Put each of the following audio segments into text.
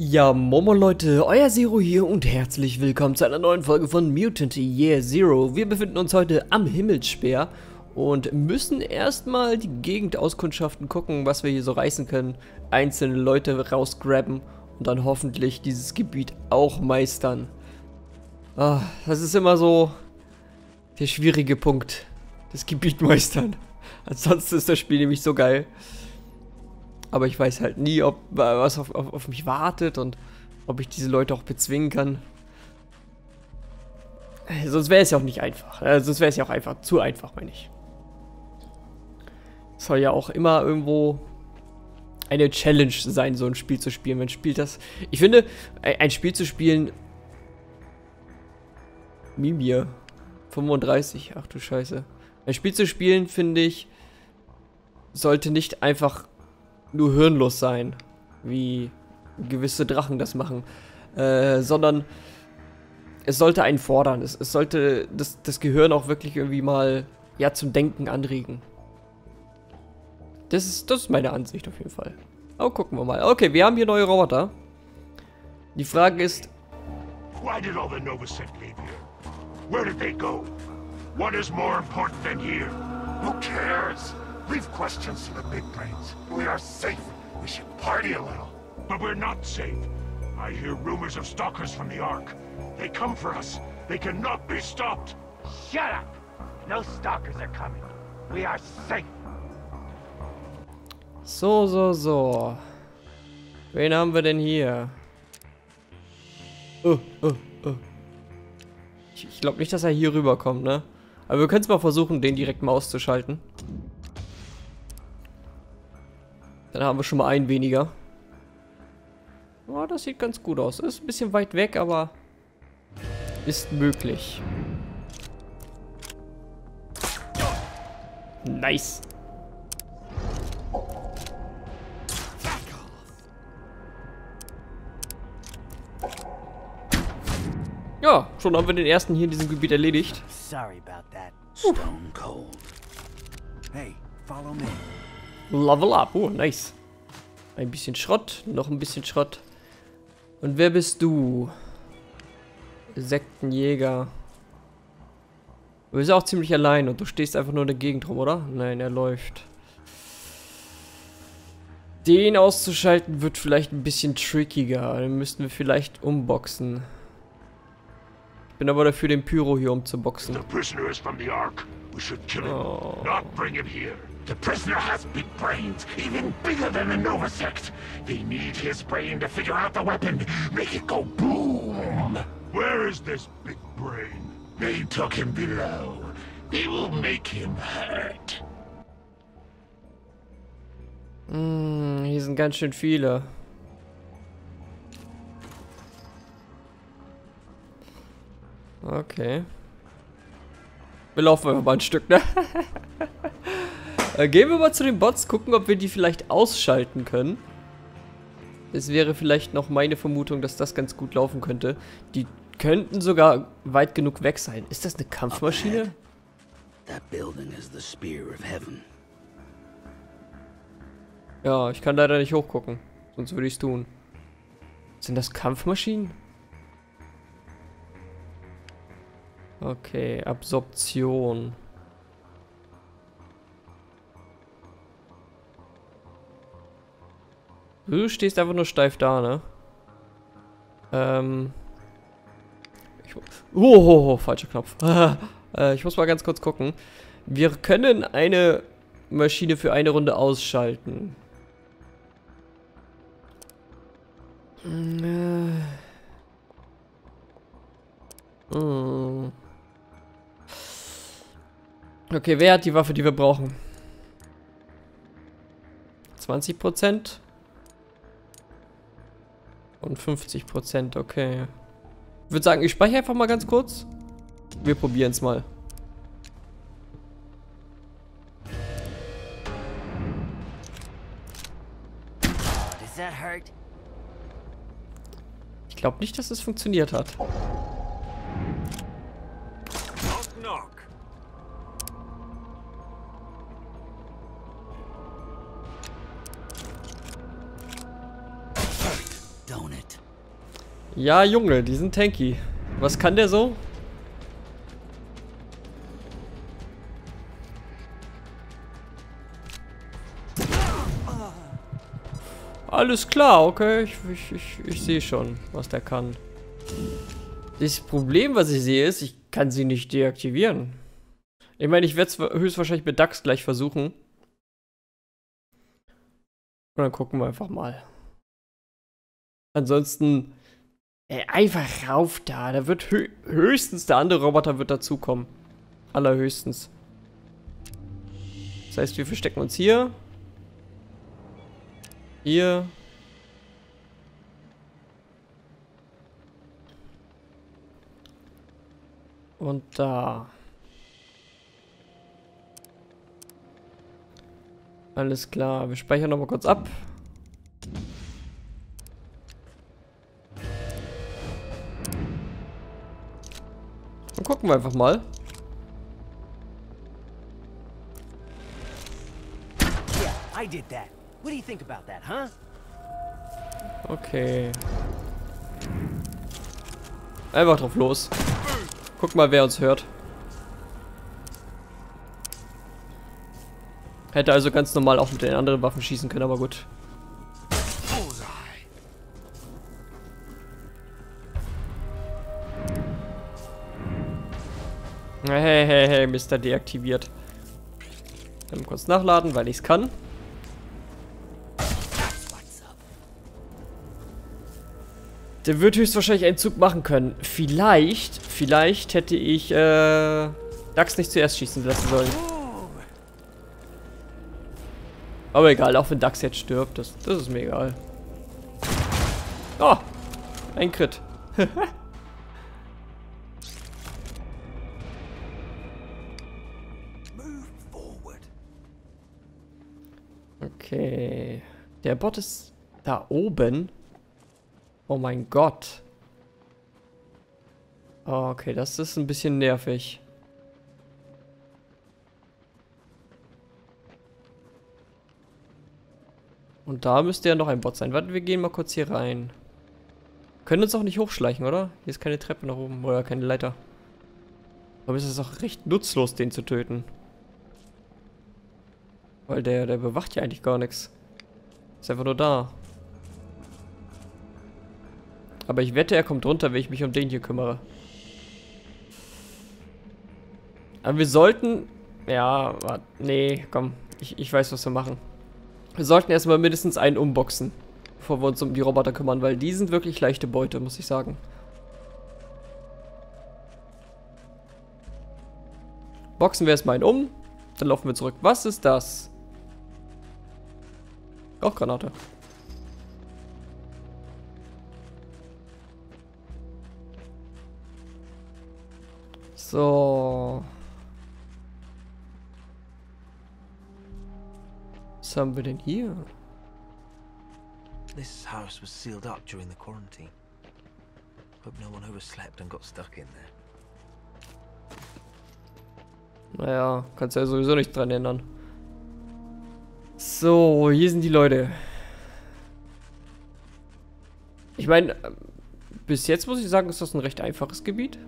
Ja, Momo Leute, euer Zero hier und herzlich willkommen zu einer neuen Folge von Mutant Year Zero. Wir befinden uns heute am Himmelsspeer und müssen erstmal die Gegend auskundschaften, gucken, was wir hier so reißen können, einzelne Leute rausgraben und dann hoffentlich dieses Gebiet auch meistern. Ah, das ist immer so der schwierige Punkt, das Gebiet meistern. Ansonsten ist das Spiel nämlich so geil. Aber ich weiß halt nie, ob was auf, auf, auf mich wartet und ob ich diese Leute auch bezwingen kann. Sonst wäre es ja auch nicht einfach. Äh, sonst wäre es ja auch einfach zu einfach, meine ich. Es soll ja auch immer irgendwo eine Challenge sein, so ein Spiel zu spielen. Wenn spielt das. Ich finde, ein Spiel zu spielen. Mimir. 35. Ach du Scheiße. Ein Spiel zu spielen, finde ich, sollte nicht einfach nur hirnlos sein, wie gewisse Drachen das machen, äh, sondern es sollte einen fordern. Es, es sollte das, das Gehirn auch wirklich irgendwie mal ja, zum Denken anregen. Das ist, das ist meine Ansicht auf jeden Fall. Aber gucken wir mal. Okay, wir haben hier neue Roboter. Die Frage ist... Why did all the Novasect leave here? Where did they go? What is more important than here? Who cares? Leave questions to the big brains. We are safe. We should party a little. But we're not safe. I hear rumors of stalkers from the Ark. They come for us. They cannot be stopped. Shut up! No stalkers are coming. We are safe. So, so, so. Wen haben wir denn hier? Oh, oh, oh. Ich, ich glaube nicht, dass er hier rüberkommt, ne? Aber wir können es mal versuchen, den direkt mal auszuschalten. Dann haben wir schon mal einen weniger. Oh, das sieht ganz gut aus. Ist ein bisschen weit weg, aber ist möglich. Nice. Ja, schon haben wir den ersten hier in diesem Gebiet erledigt. Sorry about that. Stone cold. Hey, follow me. Level up. Oh, nice. Ein bisschen Schrott. Noch ein bisschen Schrott. Und wer bist du? Sektenjäger. Du bist auch ziemlich allein und du stehst einfach nur in der Gegend rum, oder? Nein, er läuft. Den auszuschalten wird vielleicht ein bisschen trickiger. Den müssten wir vielleicht umboxen. Ich bin aber dafür, den Pyro hier umzuboxen. Oh. Not bring him here. The prisoner has big brains, even bigger than the Novasect. They need his brain to figure out the weapon, make it go boom. Where is this big brain? They took him below. They will make him hurt. Hm, hier sind ganz schön viele. Okay. Wir laufen einfach mal ein Stück, ne? Äh, gehen wir mal zu den Bots, gucken, ob wir die vielleicht ausschalten können. Es wäre vielleicht noch meine Vermutung, dass das ganz gut laufen könnte. Die könnten sogar weit genug weg sein. Ist das eine Kampfmaschine? Ja, ich kann leider nicht hochgucken. Sonst würde ich es tun. Sind das Kampfmaschinen? Okay, Absorption. Du stehst einfach nur steif da, ne? Ähm. Ich, oh, falscher Knopf. äh, ich muss mal ganz kurz gucken. Wir können eine Maschine für eine Runde ausschalten. Äh. Hm. Okay, wer hat die Waffe, die wir brauchen? 20 Prozent? Und 50 Prozent, okay. Ich würde sagen, ich speichere einfach mal ganz kurz. Wir probieren es mal. Ich glaube nicht, dass es funktioniert hat. Ja, Junge, die sind tanky. Was kann der so? Alles klar, okay. Ich, ich, ich, ich sehe schon, was der kann. Das Problem, was ich sehe, ist, ich kann sie nicht deaktivieren. Ich meine, ich werde es höchstwahrscheinlich mit DAX gleich versuchen. Und dann gucken wir einfach mal. Ansonsten, ey, einfach rauf da. Da wird hö höchstens der andere Roboter wird dazukommen. Allerhöchstens. Das heißt, wir verstecken uns hier. Hier. Und da. Alles klar, wir speichern nochmal kurz ab. Gucken wir einfach mal. Okay. Einfach drauf los. Guck mal, wer uns hört. Hätte also ganz normal auch mit den anderen Waffen schießen können, aber gut. Hey, hey, hey, Mr. deaktiviert. Dann kurz nachladen, weil ich es kann. Der wird höchstwahrscheinlich einen Zug machen können. Vielleicht, vielleicht hätte ich äh, Dax nicht zuerst schießen lassen sollen. Aber egal, auch wenn Dax jetzt stirbt, das, das ist mir egal. Oh, ein Crit. okay. Der Bot ist da oben. Oh mein Gott. Okay, das ist ein bisschen nervig. Und da müsste ja noch ein Bot sein. Warte, wir gehen mal kurz hier rein. Können uns auch nicht hochschleichen, oder? Hier ist keine Treppe nach oben oder keine Leiter. Aber es ist auch recht nutzlos, den zu töten. Weil der, der bewacht ja eigentlich gar nichts. Ist einfach nur da. Aber ich wette, er kommt runter, wenn ich mich um den hier kümmere. Aber wir sollten... Ja, warte, nee, komm. Ich, ich weiß, was wir machen. Wir sollten erstmal mindestens einen umboxen. Bevor wir uns um die Roboter kümmern, weil die sind wirklich leichte Beute, muss ich sagen. Boxen wir erstmal einen um. Dann laufen wir zurück. Was ist das? Rauchgranate. So. Was haben wir denn hier? This house was sealed up during the quarantine. Hope no one overslept and got stuck in there. Naja, kannst ja sowieso nicht dran ändern. So, hier sind die Leute. Ich meine, bis jetzt muss ich sagen, ist das ein recht einfaches Gebiet.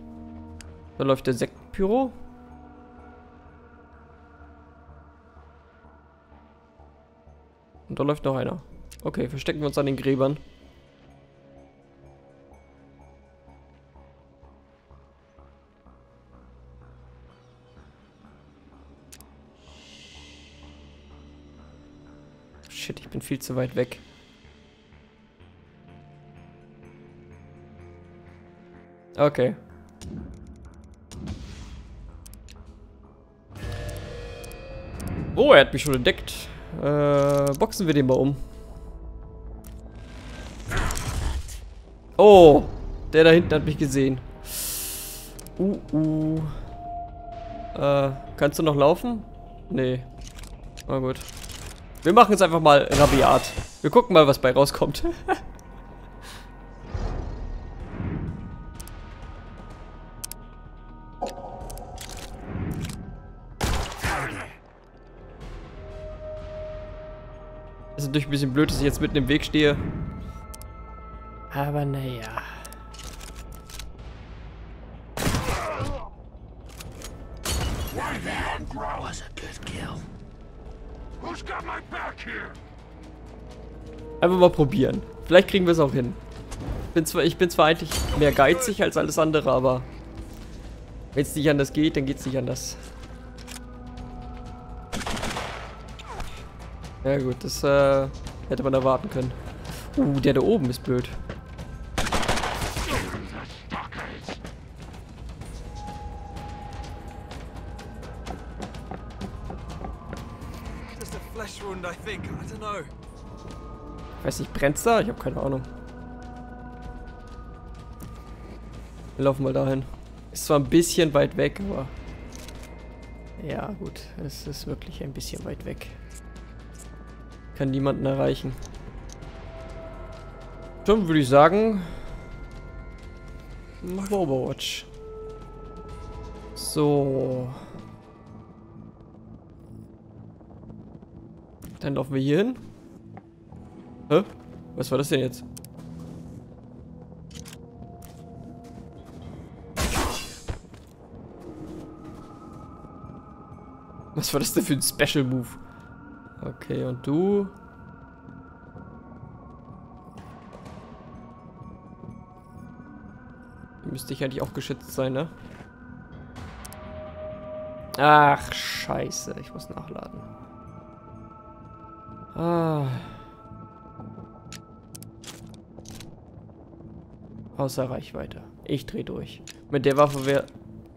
Da läuft der Sektpyro. Und da läuft noch einer. Okay, verstecken wir uns an den Gräbern. Viel zu weit weg. Okay. Oh, er hat mich schon entdeckt. Äh, boxen wir den mal um. Oh, der da hinten hat mich gesehen. Uh, uh. Äh, kannst du noch laufen? Nee. Na gut. Wir machen jetzt einfach mal rabiat. Wir gucken mal, was bei rauskommt. ist natürlich ein bisschen blöd, dass ich jetzt mitten im Weg stehe. Aber naja. Was a good kill. Einfach mal probieren. Vielleicht kriegen wir es auch hin. Bin zwar, ich bin zwar eigentlich mehr geizig als alles andere, aber wenn es nicht anders geht, dann geht es nicht anders. Ja gut, das äh, hätte man erwarten können. Uh, der da oben ist blöd. Weiß nicht, brennt's da? Ich habe keine Ahnung. Wir laufen mal dahin. Ist zwar ein bisschen weit weg, aber... Ja, gut. Es ist wirklich ein bisschen weit weg. Kann niemanden erreichen. Schon würde ich sagen... Machen wir Overwatch. So. Dann laufen wir hier hin. Hä? Was war das denn jetzt? Was war das denn für ein Special Move? Okay, und du? Müsste ich eigentlich auch geschützt sein, ne? Ach, scheiße. Ich muss nachladen. Ah. Außer Reichweite. Ich dreh durch. Mit der Waffe wäre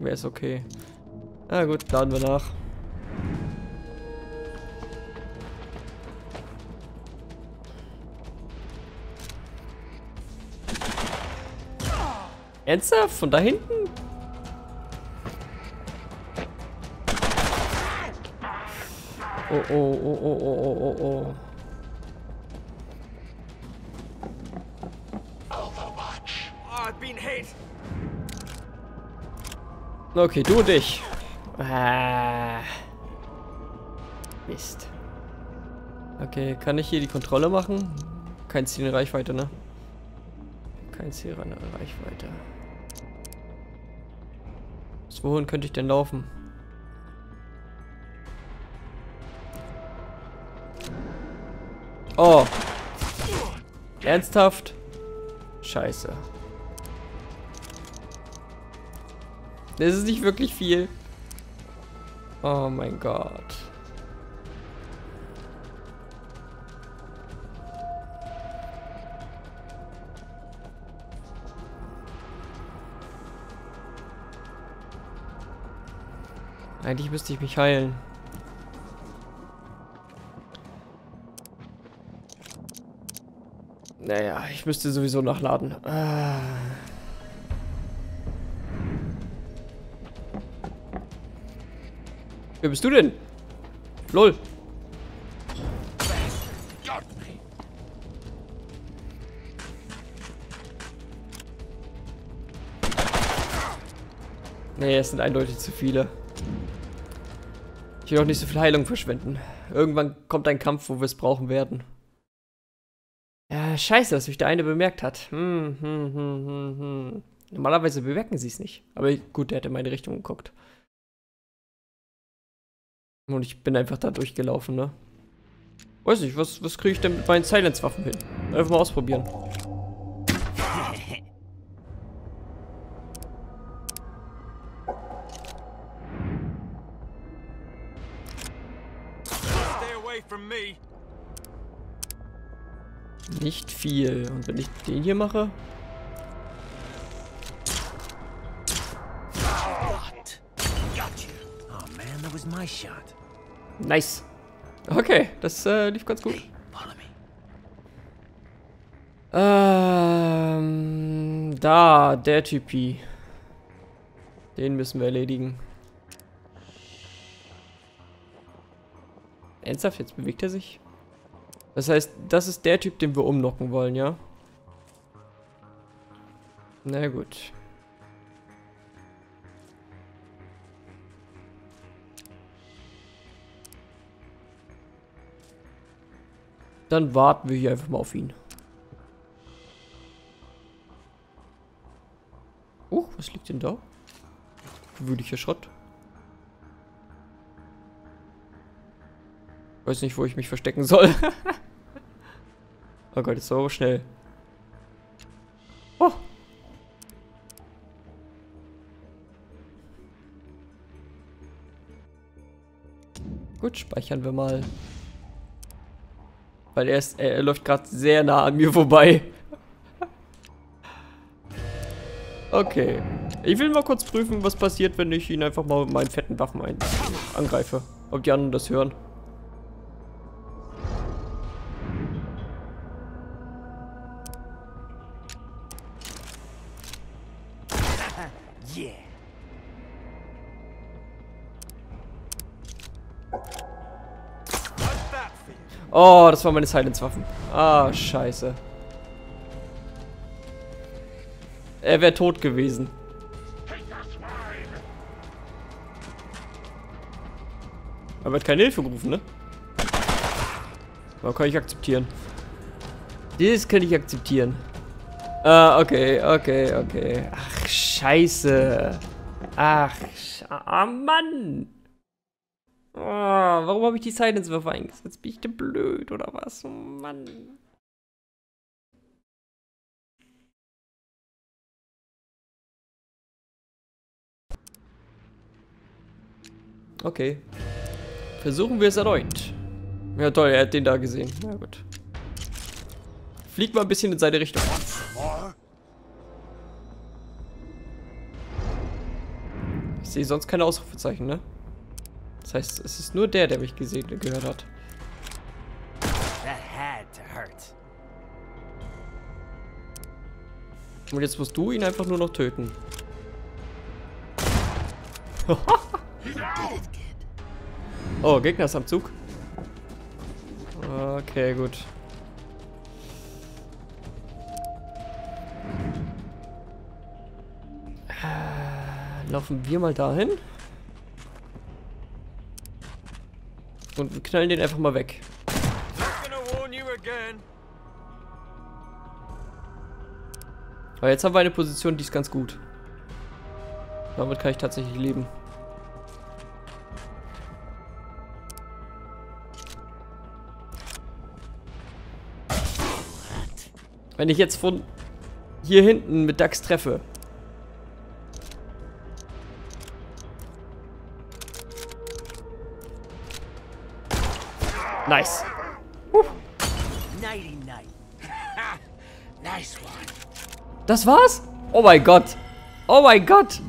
es okay. Na gut, laden wir nach. Ernsthaft? Von da hinten? Oh, oh, oh, oh, oh, oh, oh. Oh, Okay, du und ich. Ah. Mist. Okay, kann ich hier die Kontrolle machen? Kein Ziel in Reichweite, ne? Kein Ziel in Reichweite. Bis wohin könnte ich denn laufen? Oh. Ernsthaft? Scheiße. Das ist nicht wirklich viel. Oh mein Gott. Eigentlich müsste ich mich heilen. Naja, ich müsste sowieso nachladen. Ah. Wer bist du denn? Lol. Nee, es sind eindeutig zu viele. Ich will auch nicht so viel Heilung verschwenden. Irgendwann kommt ein Kampf, wo wir es brauchen werden. Ja, scheiße, dass mich der eine bemerkt hat. Hm, hm, hm, hm, hm. Normalerweise bemerken sie es nicht. Aber gut, der hat in meine Richtung geguckt. Und ich bin einfach da durchgelaufen, ne? Weiß nicht, was, was kriege ich denn mit meinen Silence-Waffen hin? Einfach mal ausprobieren. Nicht viel. Und wenn ich den hier mache? Was my shot. Nice. Okay, das äh, lief ganz gut. Hey. Ähm, da, der Typi. Den müssen wir erledigen. Ernsthaft, jetzt bewegt er sich? Das heißt, das ist der Typ, den wir umnocken wollen, ja? Na gut. Dann warten wir hier einfach mal auf ihn. Uh, was liegt denn da? Gewöhnlicher Schrott. Weiß nicht, wo ich mich verstecken soll. oh Gott, jetzt aber schnell. Oh. Gut, speichern wir mal. Weil er, ist, er, läuft gerade sehr nah an mir vorbei. okay. Ich will mal kurz prüfen, was passiert, wenn ich ihn einfach mal mit meinen fetten Waffen angreife. Ob die anderen das hören. Yeah. Oh, das waren meine Silence-Waffen. Ah, scheiße. Er wäre tot gewesen. Aber er hat keine Hilfe gerufen, ne? Aber kann ich akzeptieren. Das kann ich akzeptieren. Ah, okay, okay, okay. Ach, scheiße. Ach, ah, Mann. Oh, warum habe ich die Silence-Waffe eingesetzt? Bin ich denn blöd oder was? Oh, Mann. Okay. Versuchen wir es erneut. Ja toll, er hat den da gesehen. Na gut. Fliegt mal ein bisschen in seine Richtung. Ich sehe sonst keine Ausrufezeichen, ne? Das heißt, es ist nur der, der mich gesehen gehört hat. Und jetzt musst du ihn einfach nur noch töten. oh, Gegner ist am Zug. Okay, gut. Äh, Laufen wir mal dahin. Und wir knallen den einfach mal weg. Aber jetzt haben wir eine Position, die ist ganz gut. Damit kann ich tatsächlich leben. Wenn ich jetzt von hier hinten mit Dax treffe. Nice. Das war's? Oh mein Gott. Oh mein Gott.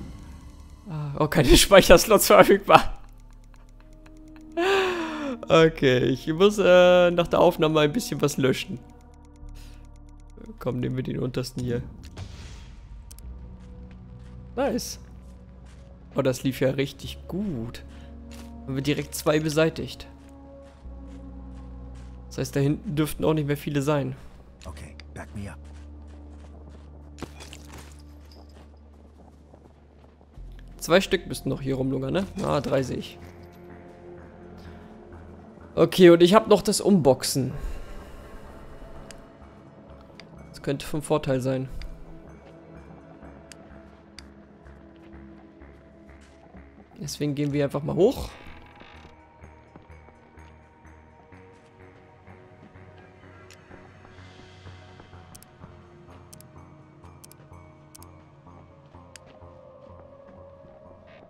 Ah, Oh, keine Speicherslots verfügbar. Okay, ich muss äh, nach der Aufnahme ein bisschen was löschen. Komm, nehmen wir den untersten hier. Nice. Oh, das lief ja richtig gut. Haben wir direkt zwei beseitigt. Das heißt, da hinten dürften auch nicht mehr viele sein. Okay, back me up. Zwei Stück müssten noch hier rumlungern, ne? Ah, drei sehe ich. Okay, und ich habe noch das Umboxen. Das könnte vom Vorteil sein. Deswegen gehen wir einfach mal hoch.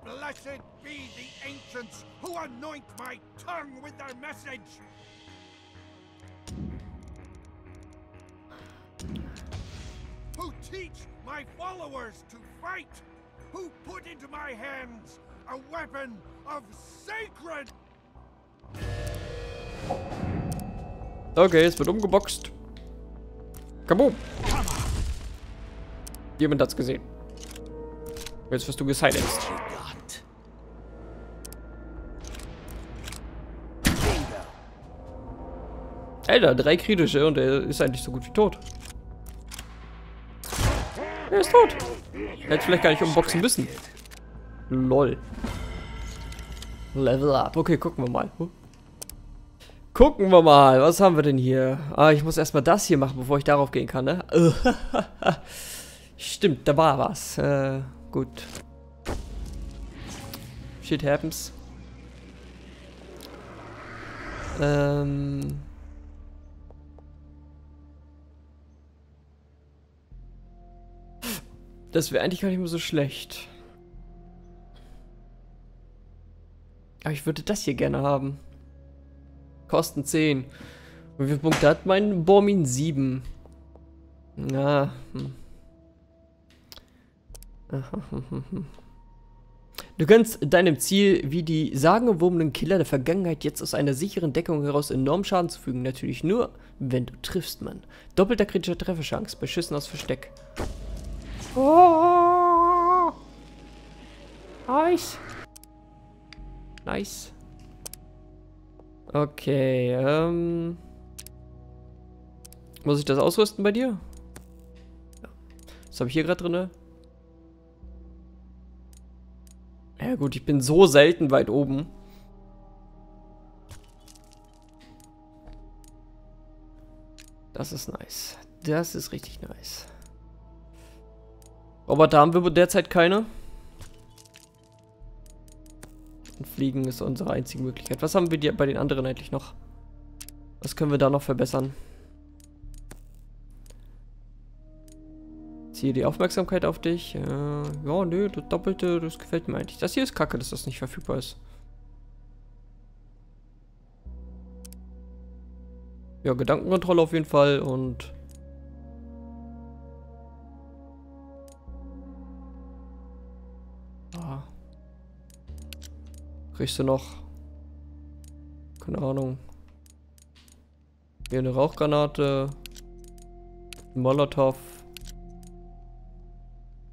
Blessed be the ancients who anoint my tongue with their message. Who teach my followers to fight. Who put into my hands a weapon of sacred. Okay, es wird umgeboxt. Kaboom. Jemand hat's gesehen. Jetzt wirst du gesilenced. Alter, drei kritische und er ist eigentlich so gut wie tot. Er ist tot. Er hätte vielleicht gar nicht umboxen müssen. Lol. Level up. Okay, gucken wir mal. Huh. Gucken wir mal. Was haben wir denn hier? Ah, ich muss erstmal das hier machen, bevor ich darauf gehen kann, ne? Stimmt, da war was. Äh, gut. Shit happens. Ähm. Das wäre eigentlich gar nicht mehr so schlecht. Aber ich würde das hier gerne haben. Kosten 10. Und wie viele Punkte hat mein Bormin? 7. Na. Hm. Du kannst deinem Ziel wie die sagenumwobenen Killer der Vergangenheit jetzt aus einer sicheren Deckung heraus enorm Schaden zufügen. Natürlich nur, wenn du triffst, Mann. Doppelter kritischer Trefferchance bei Schüssen aus Versteck. Oh! Nice. Nice. Okay, ähm... Muss ich das ausrüsten bei dir? Ja. Was habe ich hier gerade drin? Ja gut, ich bin so selten weit oben. Das ist nice. Das ist richtig nice. Aber da haben wir derzeit keine. Und Fliegen ist unsere einzige Möglichkeit. Was haben wir bei den anderen eigentlich noch? Was können wir da noch verbessern? Ziehe die Aufmerksamkeit auf dich. Äh, ja, nö, das Doppelte, das gefällt mir eigentlich. Das hier ist kacke, dass das nicht verfügbar ist. Ja, Gedankenkontrolle auf jeden Fall und... Kriegst du noch... Keine Ahnung. Hier eine Rauchgranate. Molotow.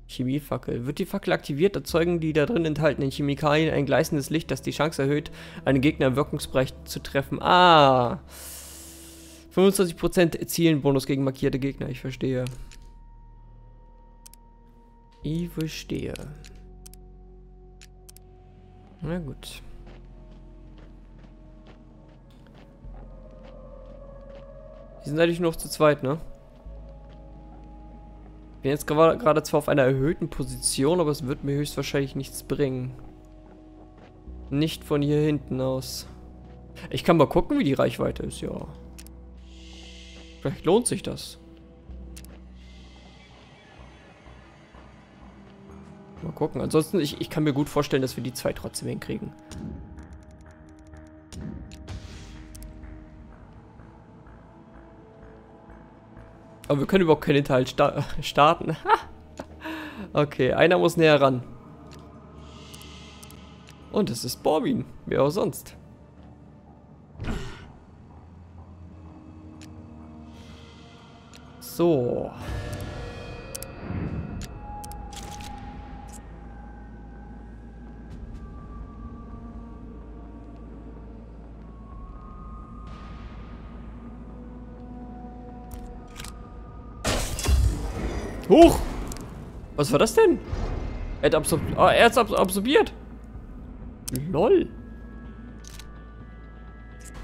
Chemiefackel. Wird die Fackel aktiviert, erzeugen die da drin enthaltenen Chemikalien ein gleißendes Licht, das die Chance erhöht, einen Gegner im Wirkungsbereich zu treffen. Ah! 25% erzielen Bonus gegen markierte Gegner, ich verstehe. Ich verstehe. Na gut. Die sind eigentlich nur noch zu zweit, ne? bin jetzt gerade zwar auf einer erhöhten Position, aber es wird mir höchstwahrscheinlich nichts bringen. Nicht von hier hinten aus. Ich kann mal gucken, wie die Reichweite ist, ja. Vielleicht lohnt sich das. Gucken. Ansonsten, ich, ich kann mir gut vorstellen, dass wir die zwei trotzdem hinkriegen. Aber wir können überhaupt keinen Teil sta starten. okay, einer muss näher ran. Und es ist Borbin. Wer auch sonst. So. Huch! Was war das denn? Er hat, absor oh, er hat's ab absorbiert. LOL.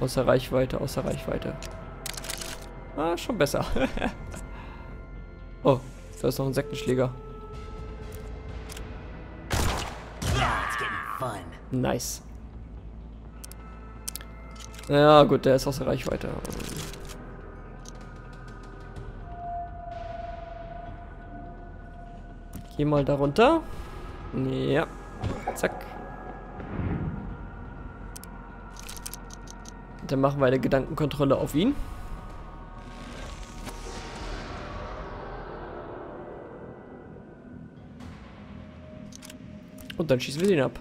Außer Reichweite, außer Reichweite. Ah, schon besser. oh, da ist noch ein Sektenschläger. Nice. Ja, gut, der ist außer Reichweite. Geh mal darunter. Ja. Zack. Dann machen wir eine Gedankenkontrolle auf ihn. Und dann schießen wir den ab.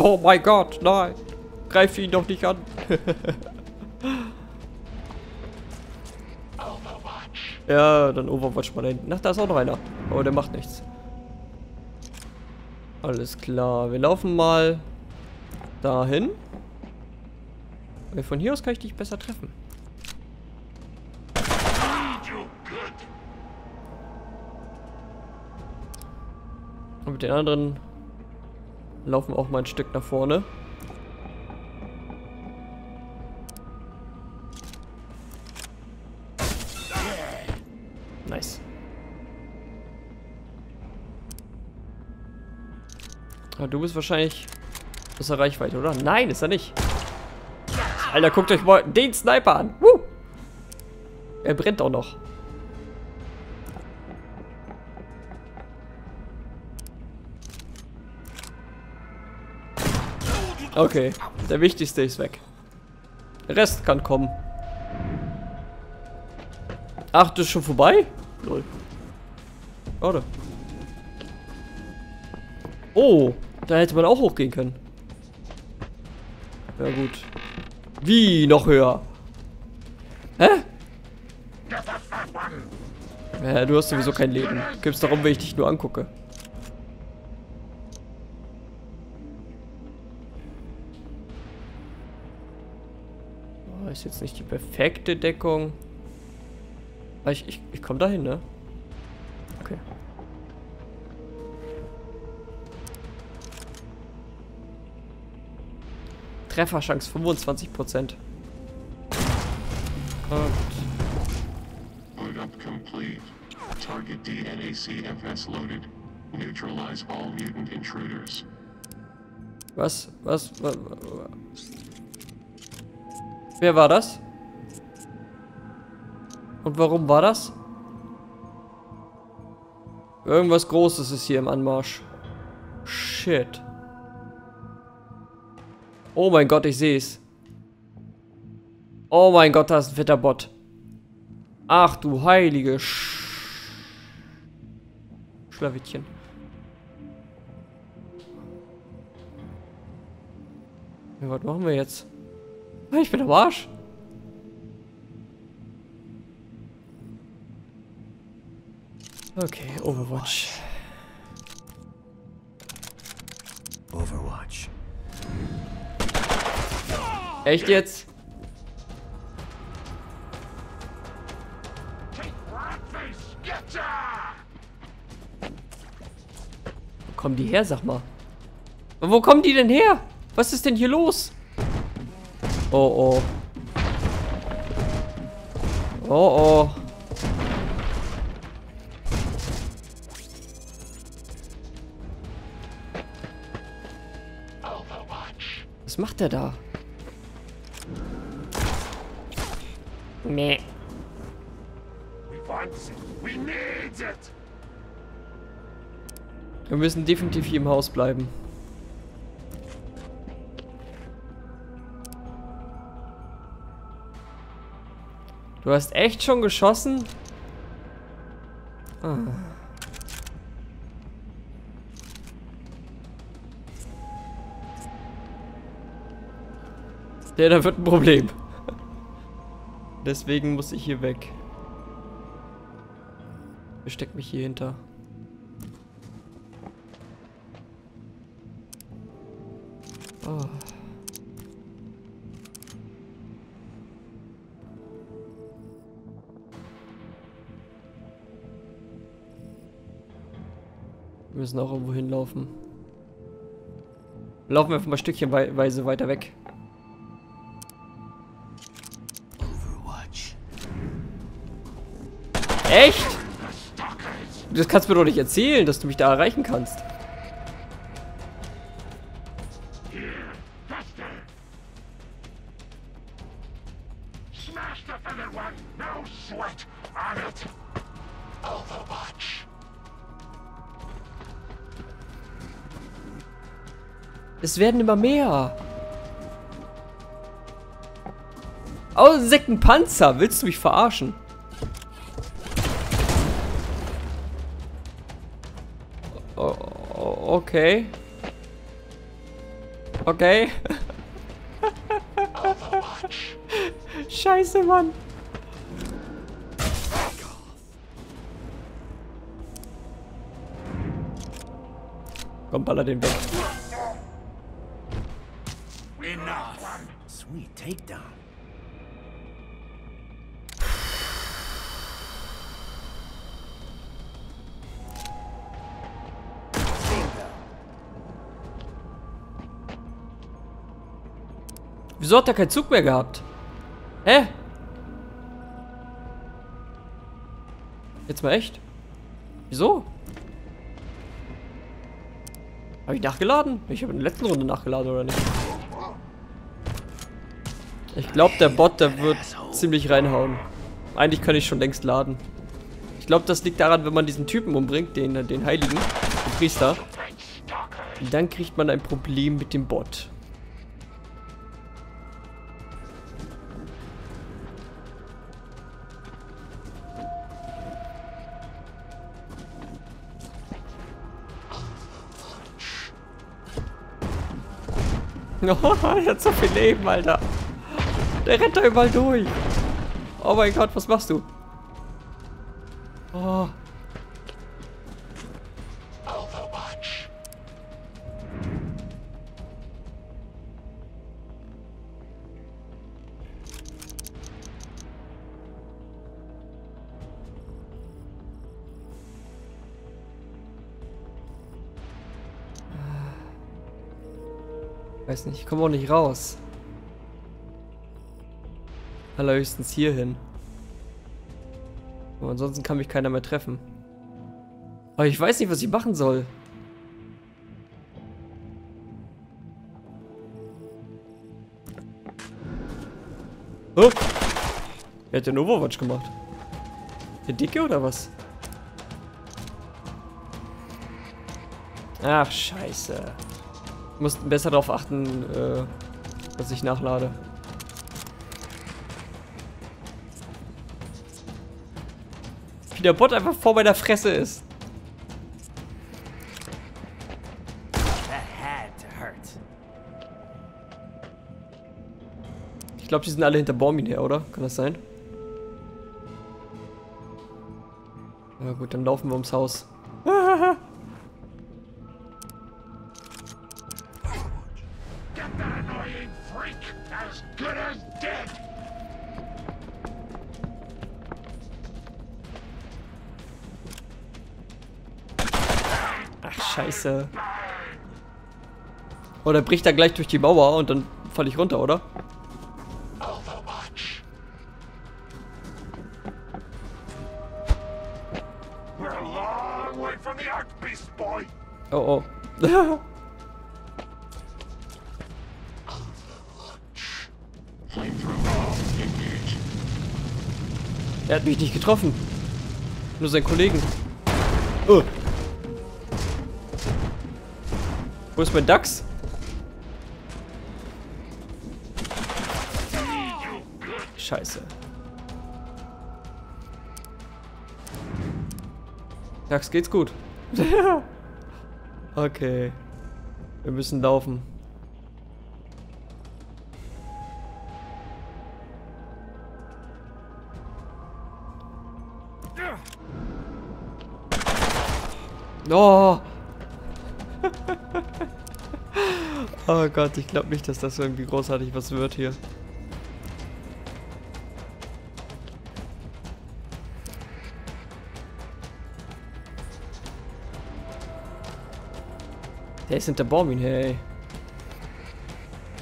Oh mein Gott, nein. Greif ihn doch nicht an. ja, dann Overwatch mal da hinten. Ach, da ist auch noch einer. Aber der macht nichts. Alles klar. Wir laufen mal dahin. Von hier aus kann ich dich besser treffen. Und mit den anderen laufen auch mal ein Stück nach vorne. Nice. Aber du bist wahrscheinlich außer Reichweite, oder? Nein, ist er nicht. Alter, guckt euch mal den Sniper an. Woo! Er brennt auch noch. Okay, der wichtigste ist weg. Der Rest kann kommen. Ach, das ist schon vorbei? Lol. Schade. Oh, da hätte man auch hochgehen können. Ja gut. Wie noch höher? Hä? Ja, du hast sowieso kein Leben. Gibt's darum, wenn ich dich nur angucke. Ist jetzt nicht die perfekte Deckung. Aber ich, ich, ich komme dahin, ne? Okay. Trefferchance 25%. Und Put-up complete. Target DNACFS loaded. Neutralize all mutant intruders. was, was, was, Wer war das? Und warum war das? Irgendwas Großes ist hier im Anmarsch. Shit. Oh mein Gott, ich sehe es. Oh mein Gott, da ist ein fetter Bot. Ach du heilige Sch Schlawittchen. Ja, was machen wir jetzt? Ich bin am Arsch. Okay, Overwatch. Overwatch. Echt jetzt? Wo kommen die her, sag mal? Wo kommen die denn her? Was ist denn hier los? Oh oh. Oh oh. Was macht der da? It. Wir müssen definitiv hier im Haus bleiben. Du hast echt schon geschossen? Ah. Ja, da wird ein Problem. Deswegen muss ich hier weg. Versteck mich hier hinter. Oh. Müssen auch irgendwo hinlaufen. Laufen wir einfach mal stückchenweise weiter weg. Overwatch. Echt? Das kannst du mir doch nicht erzählen, dass du mich da erreichen kannst. Smash the feathered one. No sweat on it. Overwatch. Es werden immer mehr. Oh, Säckenpanzer. Willst du mich verarschen? Oh, oh, okay. Okay. Scheiße, Mann. Komm, baller den weg. Wieso hat er keinen Zug mehr gehabt? Hä? Jetzt mal echt? Wieso? Habe ich nachgeladen? Ich habe in der letzten Runde nachgeladen, oder nicht? Ich glaube, der Bot, der wird ziemlich reinhauen. Eigentlich kann ich schon längst laden. Ich glaube, das liegt daran, wenn man diesen Typen umbringt, den, den Heiligen, den Priester. Dann kriegt man ein Problem mit dem Bot. Oh, er hat so viel Leben, Alter. Der rennt da überall durch. Oh mein Gott, was machst du? Oh. Weiß ich komme auch nicht raus. Allerhöchstens hier hin. Ansonsten kann mich keiner mehr treffen. Aber ich weiß nicht, was ich machen soll. Oh. Wer hat denn Overwatch gemacht? Der Dicke oder was? Ach, scheiße. Muss besser darauf achten, äh, dass ich nachlade. Wie der Bot einfach vor meiner Fresse ist. Ich glaube, die sind alle hinter Bormin her, oder? Kann das sein? Na gut, dann laufen wir ums Haus. Oh, der bricht da gleich durch die Mauer und dann falle ich runter, oder? Oh, oh. Er hat mich nicht getroffen. Nur seinen Kollegen. Oh. Wo ist mein Dachs? Scheiße. Dachs, geht's gut? okay. Wir müssen laufen. Oh. oh Gott, ich glaube nicht, dass das irgendwie großartig was wird hier. Der ist hinter Bormin, hey.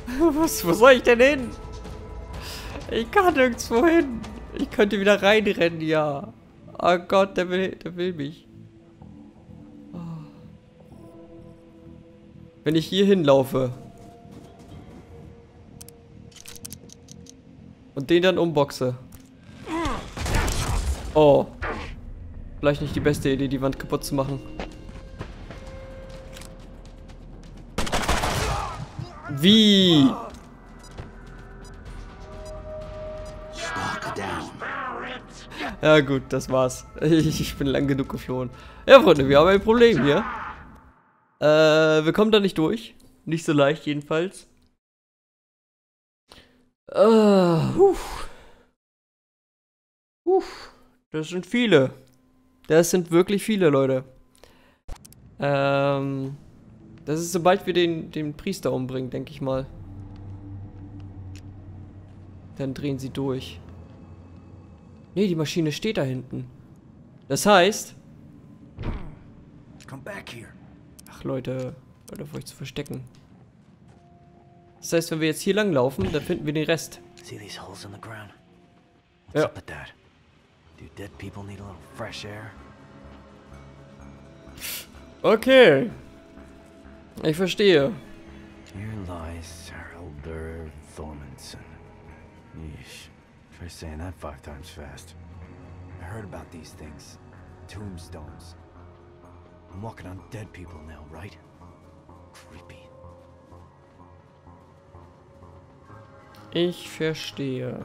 was, wo soll ich denn hin? Ich kann nirgendwo hin. Ich könnte wieder reinrennen, ja. Oh Gott, der will, der will mich. Wenn ich hier hinlaufe. Und den dann umboxe. Oh. Vielleicht nicht die beste Idee, die Wand kaputt zu machen. Wie? Ja gut, das war's. Ich, bin lang genug geflohen. Ja, Freunde, wir haben ein Problem hier. Äh, wir kommen da nicht durch. Nicht so leicht jedenfalls. Äh, uff. Uff. Das sind viele. Das sind wirklich viele, Leute. Ähm, das ist sobald wir den, den Priester umbringen, denke ich mal. Dann drehen sie durch. Nee, die Maschine steht da hinten. Das heißt... Ach Leute, Leute, wo ich zu verstecken. Das heißt, wenn wir jetzt hier lang laufen, dann finden wir den Rest. See these holes in the ground? What's Yeah. up with that? Do dead people need a little fresh air? Okay. Ich verstehe. Here lies Haraldur Thormundson. Yeesh. Try saying that five times fast. I heard about these things. Tombstones. I'm walking on dead people now, right? Creepy. Ich verstehe.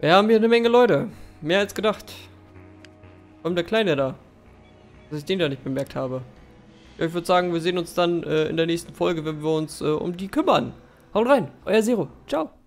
Wir haben hier eine Menge Leute. Mehr als gedacht. Allem der Kleine da. Dass ich den da nicht bemerkt habe. Ja, ich würde sagen, wir sehen uns dann äh, in der nächsten Folge, wenn wir uns äh, um die kümmern. Haut rein, euer Zero. Ciao.